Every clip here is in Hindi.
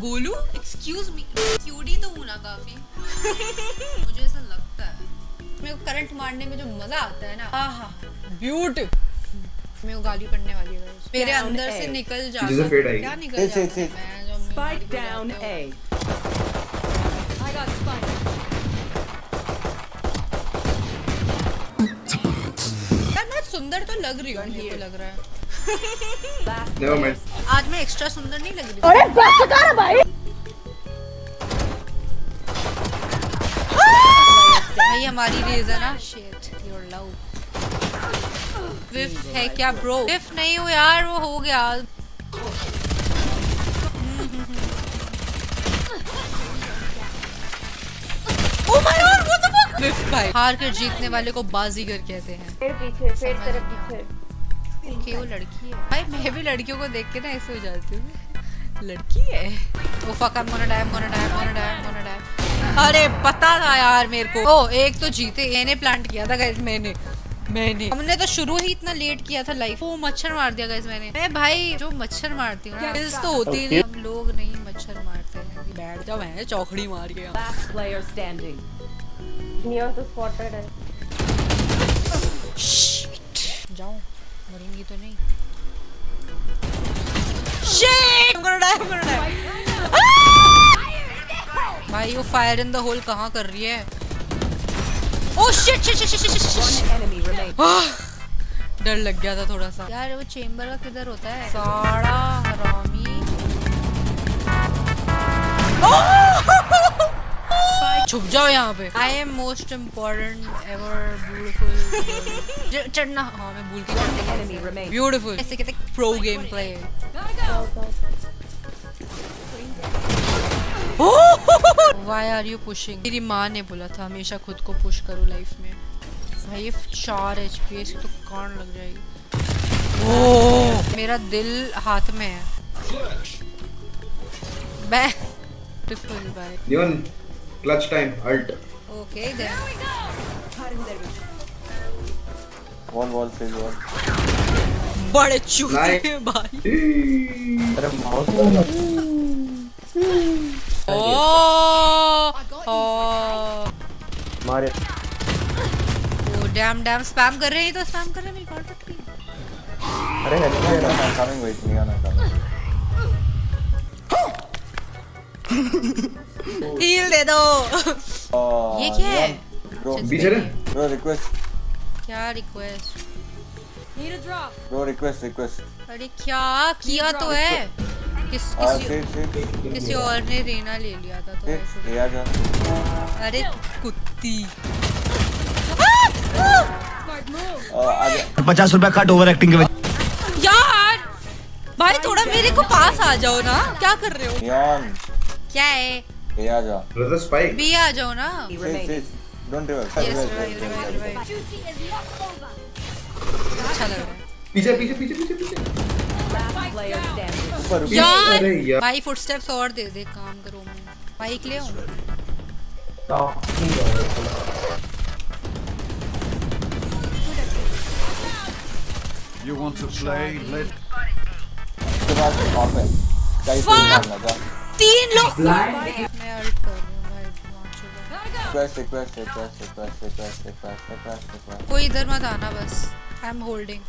गोलू एक्सक्यूज मी क्यूडी तो हूँ ना काफ़ी। मुझे ऐसा लगता है। मेरे को करंट मारने में जो मज़ा आता है ना। हाँ, हाँ। ब्यूट मैं को गाली पड़ने वाली है मेरे अंदर से निकल जा क्या निकल जाता है? जो spike down A I got spike सुंदर तो लग रही हूँ लग रहा है। आज मैं एक्स्ट्रा सुंदर नहीं लग रही। अरे बस कर भाई। भाई हमारी रेज है ना। शिट योर लव विफ है क्या ब्रो विफ नहीं हो यार वो हो गया। Oh my God, what the fuck? विफ भाई हार कर जीतने वाले को बाजीगर कहते हैं। फिर पीछे फिर तेरे पीछे। ओके वो लड़की है। भाई मैं भी लड़कियों को देख के ना ऐसे हो जाती हूँ। लड़की है? वो fuck I'm gonna die I'm gonna die I'm gonna die I'm gonna die. अरे पता था यार मेरे को। ओ एक तो जीते मैंने प्लांट किया था गाइस मैंने। मैंने। हमने तो शुरू ही इतना लेट किया था लाइफ वो मच्छर मार दिया गाइस मैंने। मैं भाई जो मच्छर मारती हूँ ना तो होती नहीं हम लोग नहीं मच्छर मारते हैं। बैठ जाओ मैं चौकड़ी मार के। Last player standing. नियॉन तो स्पॉटेड है. जाऊँ? मरेंगी तो नहीं Shit! I'm gonna die, I'm gonna die. Ah! भाई वो फायर इन द होल कहाँ कर रही है ओह shit shit shit shit shit One enemy remains. डर लग गया था थोड़ा सा यार वो चेम्बर का किधर होता है साड़ा हरामी छुप जाओ यहाँ पे। I am most important ever beautiful चढ़ना। हाँ मैं भूल के. ब्यूटीफुल ऐसे कहते pro game play Why are you pushing? मेरी माँ ने बोला था हमेशा खुद को पुश करो लाइफ में। भाई ये चार एच पी एस तो कौन लग जाएगी। ओह मेरा दिल हाथ में है। Clutch time ult okay then. One wall, please one. बड़े चूते भाई। अरे माउस तो ओ ओ। मारे। ओ डैम डैम स्पैम कर रहे हैं तो स्पैम कर रहे हैं मेरी कॉल कट अरे हेल्प कर रहा था कमिंग वेट नहीं आना कमिंग हील दे दो ये क्या है? Bro पीछे रे bro request. क्या request Need a drop. bro request request. अरे क्या किया तो है किस किसी किसी और ने रेना ले लिया था तो sit ऐसे ये आ जा अरे कुत्ती पचास रुपया कट ओवर एक्टिंग के वजह यार भाई थोड़ा मेरे को पास आ जाओ ना। क्या कर रहे हो? क्या है? ये आ जा ब्रदर स्पाइक बी आ जाओ ना। यस रिवाइव अच्छा लग रहा है। पीछे पीछे पीछे पीछे पीछे. ऊपर यार भाई फुटस्टेप्स और दे दे काम करो मैं बाइक ले आऊँ You want to play? Let उसके बाद ऑफ़ है। गाइस तीन लोग भाई कोई इधर मत आना बस. आई एम होल्डिंग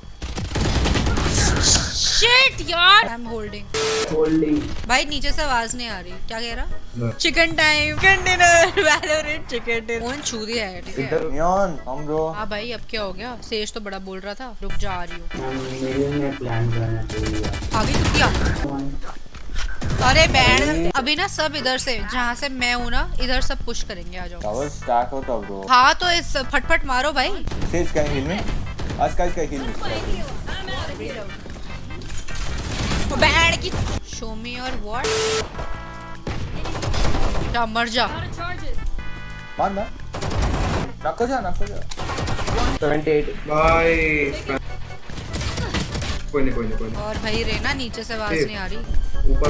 Shit, यार. I'm holding. Holding. भाई नीचे से आवाज़ नहीं आ रही. क्या कह रहा? Chicken time chicken dinner chicken dinner छू दिया है? ठीक है. हाँ भाई अब क्या हो गया? सेज तो बड़ा बोल रहा था. रुक जा आ रही हूँ. आगे तो क्या? अरे बैंड अभी ना सब इधर से जहाँ से मैं हूँ ना इधर सब पुश करेंगे आ जाओ टावर स्टैक होता bro हाँ तो इस फटफट मारो भाई। आज guys can you heal band की शो मी और व्हाट मर जा। मान ना नक्को जा नक्को जा। भाई कोई नहीं कोई नहीं कोई नहीं। और भाई रेना नीचे से आवाज़ नहीं आ रही। ऊपर।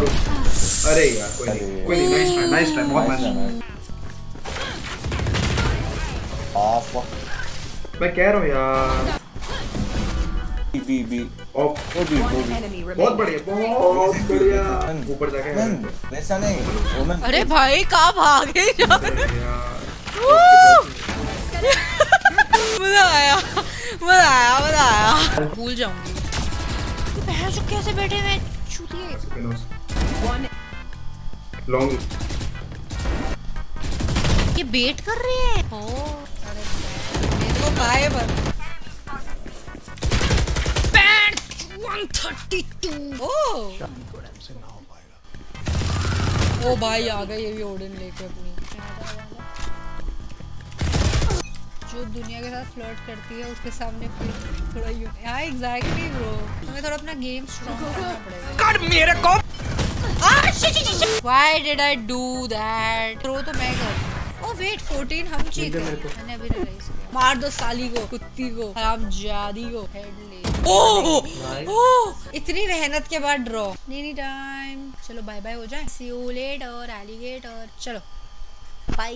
अरे यार कोई नहीं। अरे। कोई नहीं नाइस ट्राई नाइस ट्राई बहुत नाइस. मैं कह रहा हूँ यार। B B O O B O B बहुत बढ़िया बहुत बढ़िया। ऊपर जाके वैसा नहीं वुमेन अरे भाई कहाँ भागे? मज़ा आया मज़ा आया मज़ा आया। भूल जाऊँगी। बहन कैसे बैठे हुए One. लॉन्ग ये बेट कर रहे हैं। ओ अरे ये तो बाय बर बैंड 132 ओ ओ भाई आ गए ये भी ओडिन लेके अपनी। जो दुनिया के साथ फ्लर्ट करती है उसके सामने थोड़ा यू हाँ एग्जैक्टली ब्रो हमें थोड़ा अपना गेम स्ट्रॉन्ग करना पड़ेगा। कर मेरे को Why did I do that? Throw तो मैं कर। ओ वेट 14 हम जीते मैंने अभी रियलाइज़ किया मार दो साली को कुत्ती को हराम जादी को। हेड ले। ओ ओ इतनी मेहनत के बाद ड्रॉ नहीं टाइम चलो बाय बाय हो जाए। सी यू लेटर एलिगेटर चलो। बाय